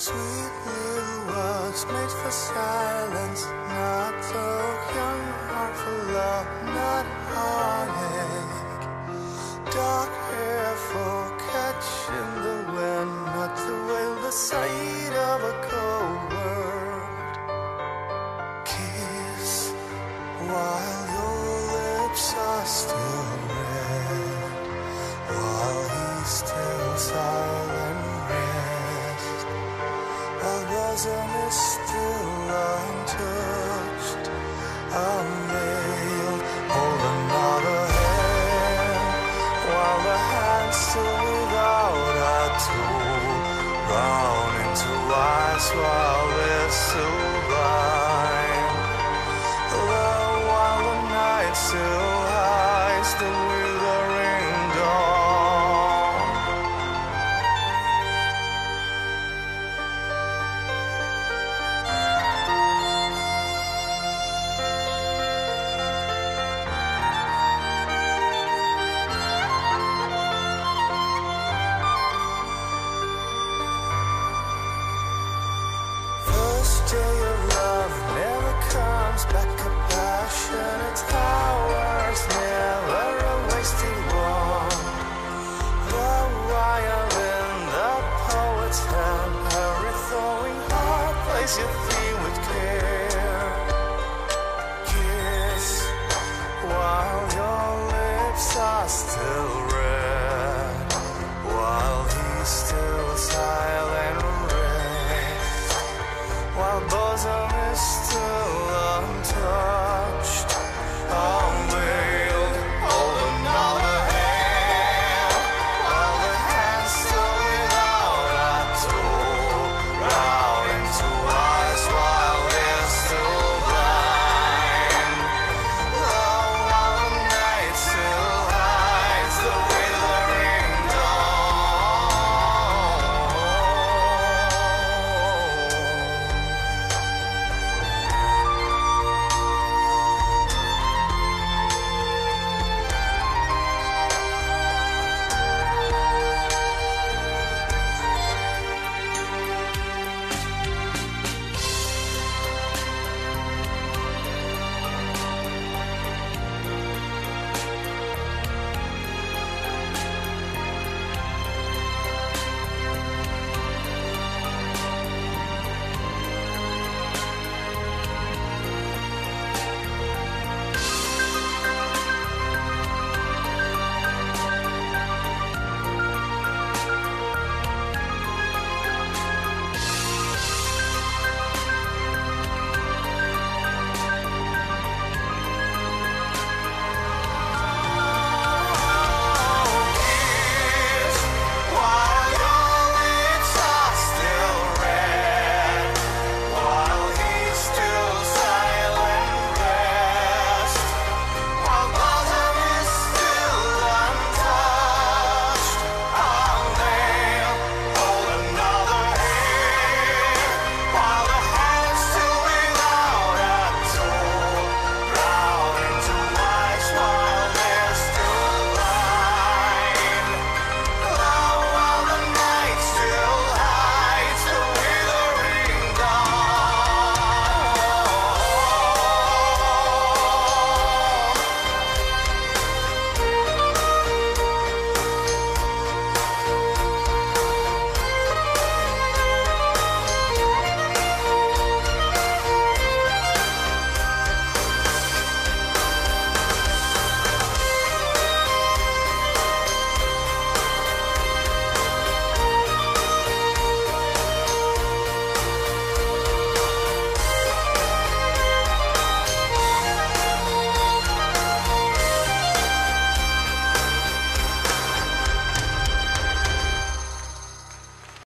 Sweet little words made for silence, not so young, heart for love, not heartache. Dark hair for catching the wind, not to wail the sight like a passion.